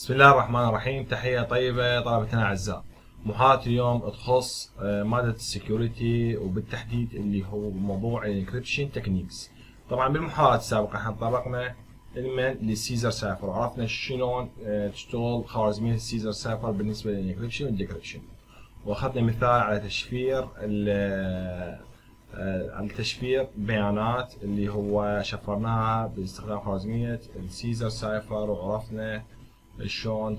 بسم الله الرحمن الرحيم. تحية طيبة طلبتنا الأعزاء محاضرة اليوم تخص آه، مادة الـ security وبالتحديد اللي هو موضوع الـ encryption techniques طبعا بالمحاضرات السابقة إحنا تطرقنا علما للـ Caesar cipher وعرفنا شلون آه، تشتغل خوارزمية الـ Caesar cipher بالنسبة للـ encryption والـ decryption وأخذنا مثال على تشفير آه، على تشفير بيانات اللي هو شفرناها باستخدام خوارزمية الـ Caesar cipher وعرفنا شلون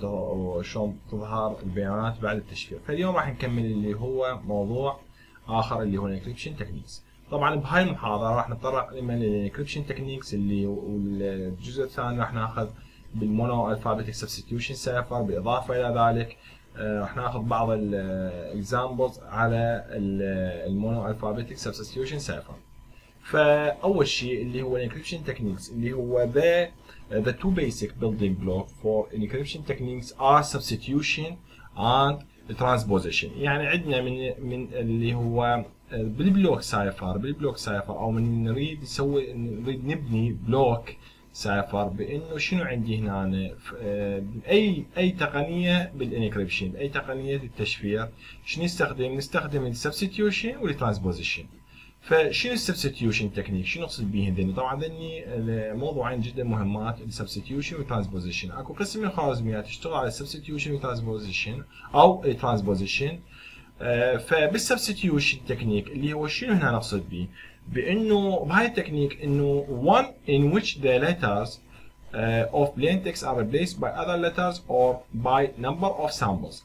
شلون تظهر البيانات بعد التشفير. فاليوم راح نكمل اللي هو موضوع آخر اللي هو الـ encryption techniques طبعا بهاي المحاضرة راح نتطرق لما للـ encryption techniques اللي والجزء الثاني راح ناخذ بالـ monoalphabetic substitution cipher بالاضافه إلى ذلك. آه، راح ناخذ بعض الـ examples على الـ monoalphabetic substitution cipher فأول شيء اللي هو الـ encryption techniques اللي هو the the two basic building block for encryption techniques are substitution and transposition. يعني عندنا من من اللي هو بال block cipher بال block cipher أو من نريد نسوي نريد نبني block cipher بإنه شنو عندي هنا؟ آه، أي أي تقنية بال encryption أي تقنية التشفير شنو نستخدم؟ نستخدم ال substitution وال transposition. فشنو ال substitution technique؟ شنو نقصد به ذني؟ طبعا ذني موضوعين جدا مهمات ال substitution وال transposition، اكو قسم من الخوارزميات تشتغل على السبستيوشن والترانسبوزيشن أو الترانسبوزيشن فبالسبستيوشن تكنيك اللي هو شنو هنا نقصد به؟ بأنه بهاي التكنيك إنه one in which the letters of plain text are replaced by other letters or by number or symbols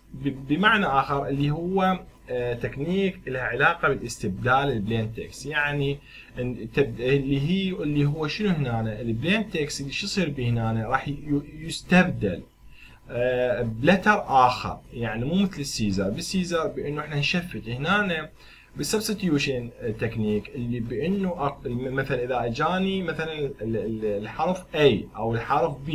بمعنى آخر اللي هو آه، تكنيك لها علاقة بالاستبدال ال plain text يعني اللي هي اللي هو شنو هنا ال plain text اللي شو يصير به هنا راح يستبدل ب letter آخر. يعني مو مثل ال Caesar بال Caesar بإنه إحنا ن shift هنا بال substitution technique اللي بإنه مثلا إذا أجاني مثلا ال- ال- الحرف A أو الحرف B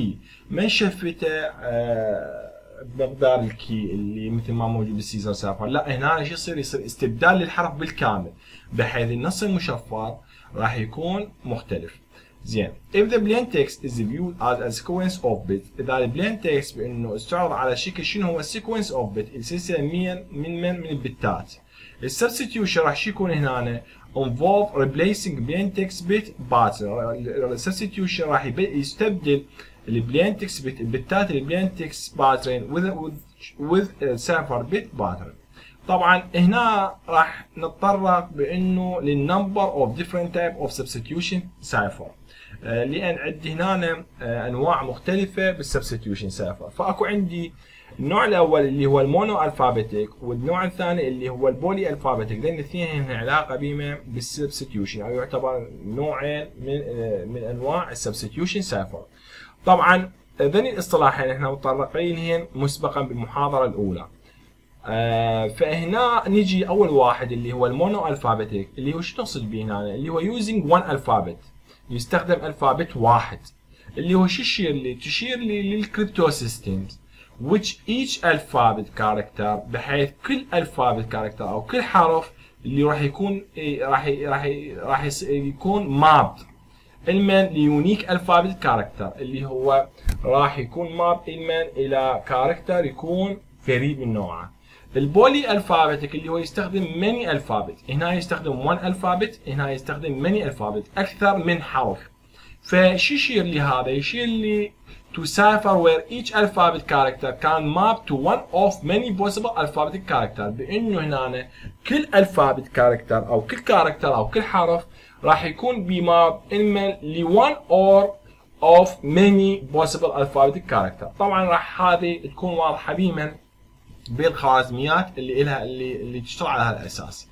ما ن shift ه آه، بمقدار ال key اللي مثل ما موجود بال Caesar cipher لا هنا شو يصير؟ يصير استبدال للحرف بالكامل بحيث النص المشفر راح يكون مختلف. زين. if the plain text is viewed as a sequence of bits. اذا ال plain text بانه استعرض على شكل شنو هو sequence of bit السلسلة من من من من البتات. ال substitution راح شو يكون هنا involve replacing plain text bit pattern ال substitution راح يستبدل ال plain text bit البتات ال plain text pattern with with with cipher bit pattern. طبعا هنا راح نتطرق بإنه لل number of type of substitution cipher. آه، لأن عندي هنا آه، أنواع مختلفة بال substitution cipher فأكو عندي النوع الأول اللي هو ال monoalphabetic والنوع الثاني اللي هو ال polyalphabetic. لأن الاثنين هن علاقة بهما بال substitution أو يعتبر نوعين من آه، من أنواع ال substitution cipher طبعا ذني الاصطلاحين إحنا متطرقين مسبقا بالمحاضرة الأولى. آه فهنا نجي أول واحد اللي هو ال monoalphabetic اللي هو شو نقصد به هنا؟ اللي هو using one alphabet يستخدم alphabet واحد. اللي هو شو يشير لي؟ تشير لي لل cryptosystems which each alphabet character بحيث كل alphabet character أو كل حرف اللي راح يكون إيه، راح راح راح يكون map على ما ل unique alphabet character اللي هو راح يكون map على ما إلى character يكون فريد من نوعه. ال polyalphabetic اللي هو يستخدم many alphabet هنا يستخدم 1 alphabet هنا يستخدم many alphabet أكثر من حرف. فشو يشير لي هذا؟ يشير لي to cipher where each alphabet character can map to one of many possible alphabetic character. بإنه هنا كل alphabet character أو كل character أو كل حرف راح يكون ب map اما ل one or of many possible alphabetic character. طبعا راح هذه تكون واضحة بيمن بالخوارزميات اللي لها اللي اللي تشتغل على هذا الأساس.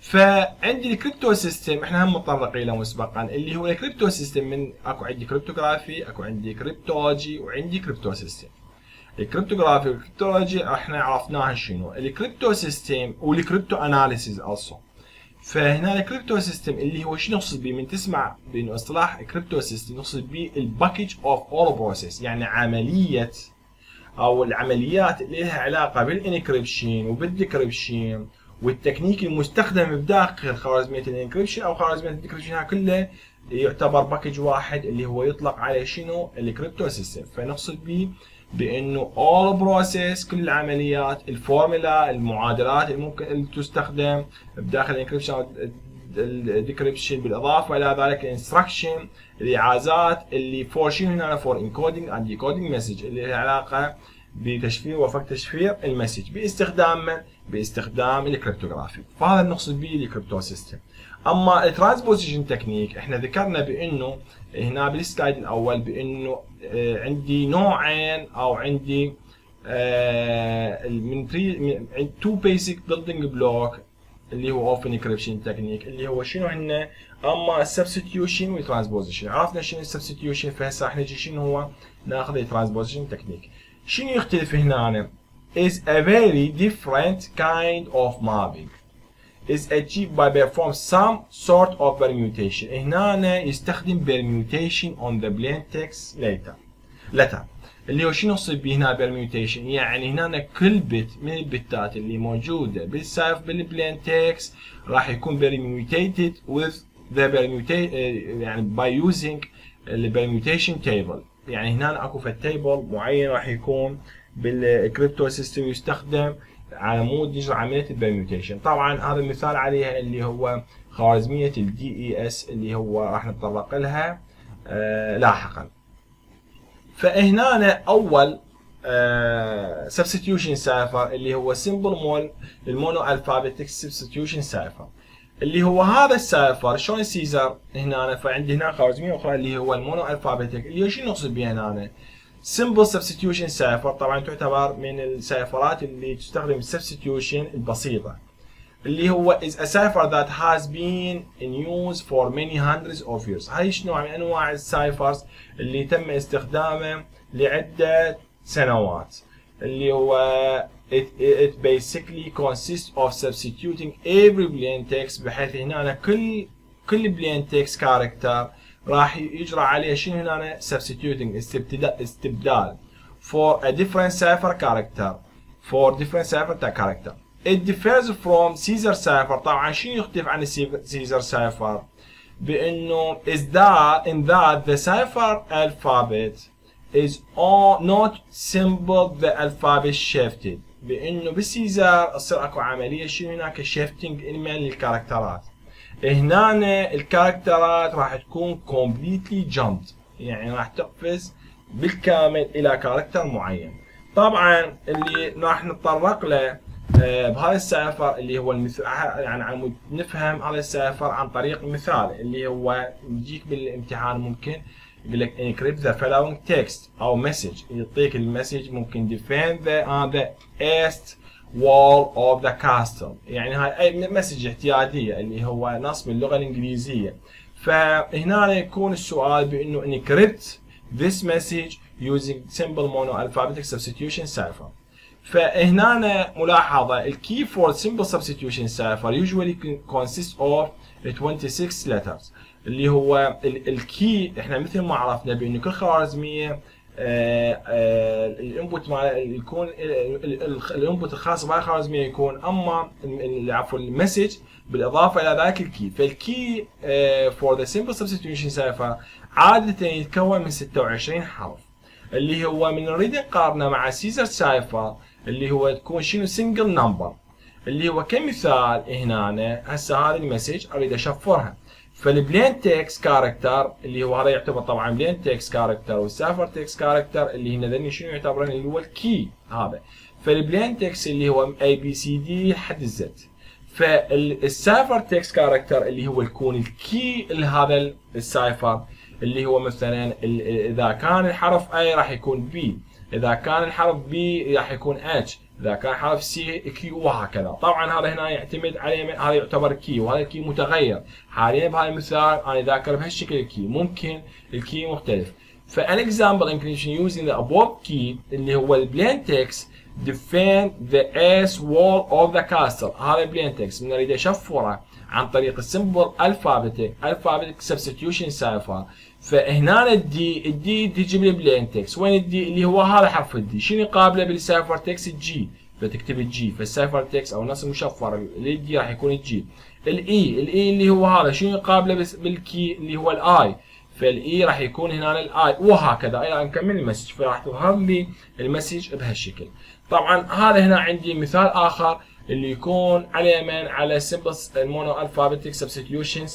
فعندي ال cryptosystem إحنا هم متطرقين له مسبقا اللي هو ال cryptosystem من أكو عندي cryptography أكو عندي cryptology وعندي cryptosystem. ال cryptography وال cryptology إحنا عرفناها شنو؟ ال cryptosystem وال cryptanalysis also. فهنا ال cryptosystem اللي هو شنو نقصد به من تسمع بإنه إصطلاح cryptosystem نقصد به ال package of all process يعني عملية أو العمليات اللي لها علاقة بال encryption وبال decryption وال technique المستخدم بداخل خوارزمية ال encryption أو خوارزمية ال decryption كلها يعتبر package واحد اللي هو يطلق عليه شنو؟ ال cryptosystem. فنقصد به بأنه all process كل العمليات الفورمولا المعادلات اللي ممكن اللي تستخدم بداخل ال encryption ال decryption بالاضافة إلى ذلك ال instruction الإيعازات اللي for شنو هنا؟ for encoding and decoding message اللي لها علاقة بتشفير وفك تشفير ال message باستخدام من؟ باستخدام ال cryptography فهذا نقصد به ال cryptosystem أما ال transposition technique إحنا ذكرنا بإنه هنا بال slide الأول بإنه آه، عندي نوعين أو عندي آه، من two basic building block اللي هو of encryption technique اللي هو شنو هن أما ال substitution وال transposition عرفنا شنو ال substitution فهسه راح نجي شنو هو؟ ناخذ ال transposition technique شنو يختلف هنا is a very different kind of mapping. Is achieved by perform some sort of permutation. هنا يستخدم permutation on the plain text letter. Letter اللي هو شنو نقصد به هنا permutation يعني هنا كل bit من البتات اللي موجودة بال ciph بال plain text راح يكون with the permutation يعني using the permutation table. يعني هنا أكو في table معين راح يكون بال cryptosystem يستخدم على مود يجري عملية ال permutation طبعا هذا مثال عليها اللي هو خوارزمية ال DES اللي هو راح نتطرق لها آه لاحقا. فهنا أول substitution آه cipher اللي هو simple mono ال mono alphabetic substitution cipher اللي هو هذا ال cipher شلون Caesar هنا؟ فعندي هنا خوارزمية أخرى اللي هو ال mono alphabetic اللي شنو نقصد بها هنا؟ simple substitution cipher طبعا تعتبر من ال cipher ات اللي تستخدم ال substitution البسيطة. اللي هو is a cipher that has been in use for many hundreds of years هاي نوع من انواع ال ciphers اللي تم استخدامه لعده سنوات اللي هو it, it basically consists of substituting every plain text بحيث هنا كل كل plain text character راح يجرى عليه شنو هنا substituting استبدال for a different cipher character for different cipher character it differs from Caesar cipher طبعا شنو يختلف عن Caesar cipher بأنه is that in that the cipher alphabet is not simply the alphabet shifted. بأنه بال Caesar تصير أكو عملية شنو هناك؟ shifting لل character ات هنا ال character ات راح تكون completely jumbled يعني راح تقفز بالكامل إلى character معين. طبعا اللي راح نتطرق له بهذا ال cipher اللي هو المثال يعني نفهم هذا ال cipher عن طريق مثال اللي هو يجيك بالامتحان ممكن يقول لك encrypt the following text أو message يعطيك ال message ممكن defend the east wall of the castle يعني هاي message احتياطيه اللي هو نص باللغة الإنجليزية. فهنا يكون السؤال بإنه encrypt this message using simple mono alphabetic substitution cipher. فهنا ملاحظة. ال key for simple substitution cipher usually consists of 26 letters اللي هو ال key إحنا مثل ما عرفنا بإنه كل خوارزمية ال input مع يكون ال input الخاص بهاي الخوارزمية يكون أما عفوا ال message بالإضافة إلى ذاك ال key فال key for the simple substitution cipher عادة يتكون من 26 حرف اللي هو من نريد نقارنه مع Caesar cipher اللي هو تكون شنو single number اللي هو كمثال هنا هسه هذه ال message أريد أشفرها. فال plain text character اللي هو هذا يعتبر طبعا plain text character وال cipher text character اللي هنا ذني شنو يعتبرون؟ اللي هو ال key هذا. فال plain text اللي هو A B C D لحد ال Z فال cipher text character اللي هو يكون ال key لهذا ال cipher اللي هو مثلا إذا كان الحرف A راح يكون P إذا كان الحرف B راح يكون H إذا كان حرف C Q وهكذا. طبعا هذا هنا يعتمد عليه هذا يعتبر key وهذا ال key متغير. حاليا بهذا المثال أنا ذاكر بهالشكل ال key ممكن ال key مختلف. فان example encryption using the above key اللي هو ال plain text defend the east wall of the castle. هذا ال plain text من أريد أشفره عن طريق ال simple alphabetic alphabetic substitution cipher فهنا ال D ال D تجي بال plain text وين ال D اللي هو هذا حرف ال D شنو يقابله بال cipher text G فتكتب ال G فال cipher text أو النص المشفر لل G راح يكون الجي الاي الاي اللي هو هذا. شنو يقابله بال key؟ اللي هو ال I فال E راح يكون هنا ال I وهكذا. إلى نكمل ال message. فراح تظهر لي ال message بهالشكل. طبعا هذا هنا عندي مثال آخر اللي يكون على يمين على simple ال mono alphabetic substitution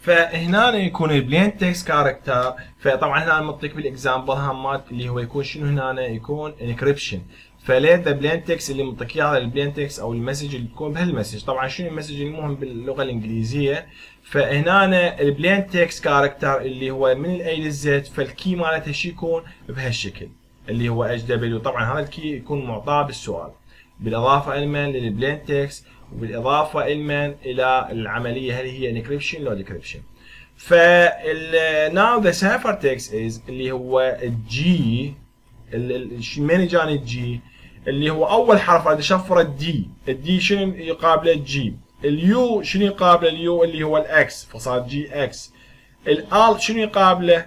فهنا يكون ال plain text character فطبعا هنا معطيك بال example همات اللي هو يكون شنو هنا يكون encryption فليه the plain text اللي معطيك اياه ال plain text أو ال message اللي تكون بهال message؟ طبعا شنو ال message المهم باللغة الإنجليزية؟ فهنا ال plain text character اللي هو من ال A لل Z فال key مالته شو يكون؟ بهالشكل اللي هو H W طبعا هذا ال key يكون معطاه بالسؤال. بالإضافة علما لل plain text وبالاضافه علما إلى العملية هل هي encryption لو decryption فال now the cipher text is اللي هو ال G من اجاني ال G اللي هو أول حرف عند شفره ال D ال D شنو يقابله ال G ال U شنو يقابله ال U اللي هو ال X فصار G X ال L شنو يقابله؟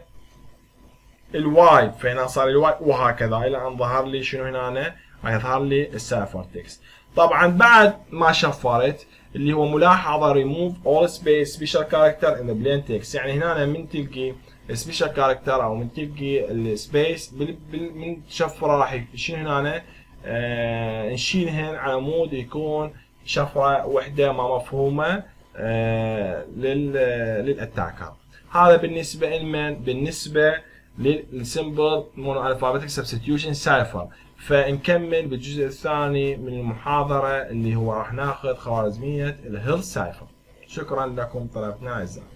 ال Y فهنا صار ال Y وهكذا. إلى أن ظهر لي شنو هنا؟ راح يظهر لي ال cipher text طبعا بعد ما شفرت اللي هو ملاحظة all space special character in the plain text. يعني هنا من تلقي special character أو من تلقي ال space من تشفره راح شنو هنا آه نشيلهن على مود يكون شفرة وحدة ما مفهومة آه لل attacker هذا بالنسبة لمن؟ بالنسبة لل simple mono alphabetic substitution cipher فنكمل بالجزء الثاني من المحاضرة اللي هو راح ناخذ خوارزمية ال Hill cipher. شكرا لكم طلبتنا أعزائي.